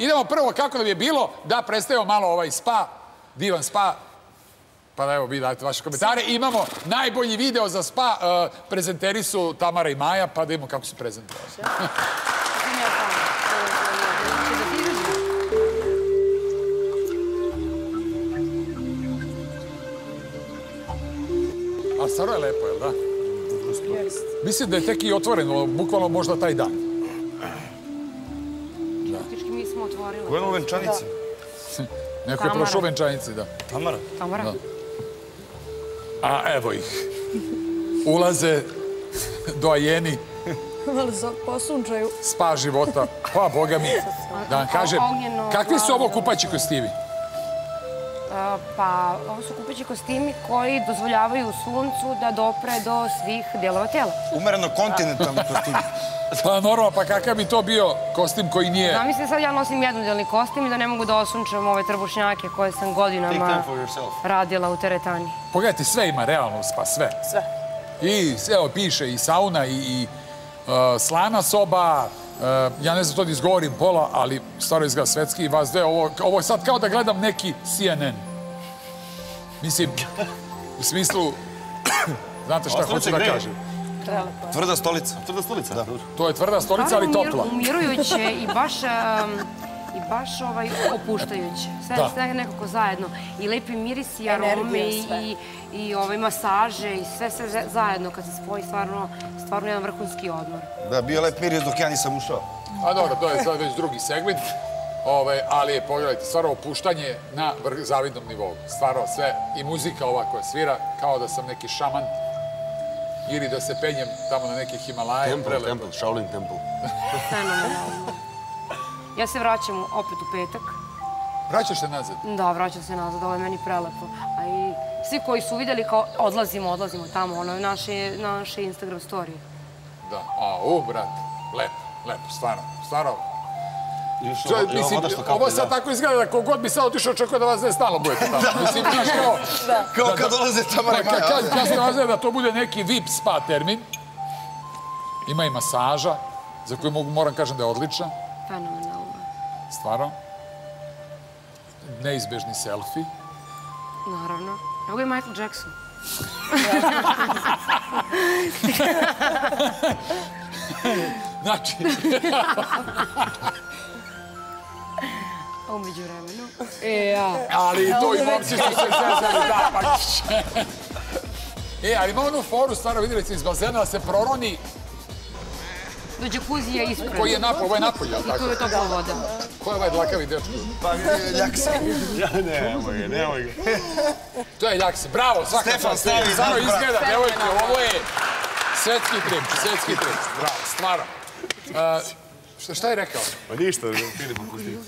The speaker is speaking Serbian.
idemo prvo kako nam je bilo, da predstavimo malo ovaj spa, divan spa, pa da evo vi dajte vaše komentare. Imamo najbolji video za spa, uh, prezenteri su Tamara i Maja, pa da imamo kako su prezentovali. A stvarno je lepo, jel da? Mislim da je tek i otvoreno, bukvalno možda taj dan. Ko je u venčanici? Neko je prošao u venčanici, da. Tamara. Tamara? Da. A evo ih. Ulaze doajeni Ali za posunčaju. spa života. Pa, boga mi. Da vam kažem, kakvi su ovo kupaći kostimi? Pa, ovo su kupeći kostimi koji dozvoljavaju suncu da dopre do svih dijelova tela. Umereno kontinentalni kostim. Pa normalno, pa kakav bi to bio kostim koji nije... Zamislite sad ja nosim jednodelni kostim i da ne mogu da osunčam ove trbušnjake koje sam godinama radila u teretani. Pogledajte, sve ima realno spa, sve. Sve. I, evo, piše i sauna i, i uh, slana soba, ja ne znam to da izgovorim pola, ali stvarno izgleda svetski i vas dve, ovo, ovo je sad kao da gledam neki CNN. Mislim, u smislu, znate šta hoću da kažem. Tvrda stolica. Tvrda stolica. Da. To je tvrda stolica, ali topla. Umirujuće i baš... um, i baš ovaj opuštajuće. Sve, Da. sve nekako zajedno. I lepi miris i arome i, i, i ovaj masaže i sve sve za- zajedno kad se spoji stvarno, stvarno jedan vrhunski odmor. Da, bio je lep miris dok ja nisam ušao. A dobro, to je sad već drugi segment. Ove, ali je, pogledajte, stvarno opuštanje na zavidnom nivou. Stvarno sve, i muzika ova koja svira, kao da sam neki šaman. Ili da se penjem tamo na neke Himalaje. Temple, temple, Shaolin temple. Fenomenalno. Ja se vraćam opet u petak. Vraćaš se nazad. Da, vraćam se nazad, ovo je meni prelepo. A i svi koji su vidjeli kao odlazimo, odlazimo tamo, ono je naše, naše Instagram storije. Da. A, u, brate, lepo, lepo, stvarno, stvarno. Čovjek, mislim, ovo sad da. tako izgleda da kogod bi sad otišao, očekuje da vas ne stalno budete tamo. Mislim, znaš, kao, Kao kad dolaze Tamara i Pa, Maja. kad, kad ste nazvali da to bude neki VIP spa termin, ima i masaža, za koju mogu, moram kažem da je odlična, Fenomenalno. Stvarno. Neizbežni selfie. Naravno. Evo je Michael Jackson. Znači, umeđu vremenu. ali i to i momci su se zezali, da, pa... E, ali ima onu foru, stvarno vidjeli ste iz bazena, da se proroni Do džakuzija ispred. koji je napolje, ovo je napolje, jel I tu tako? je topla voda. Ko je ovaj dlakavi dečko? Pa, e, ljak se. Ja, nemoj ga, nemoj ga. To je Ljaksi, bravo, svaka Stefan naš brat. izgleda, devojke, ovo je svetski trim, svetski trim, bravo, stvarno. Uh, šta, šta je rekao? Pa ništa, Filip opusti.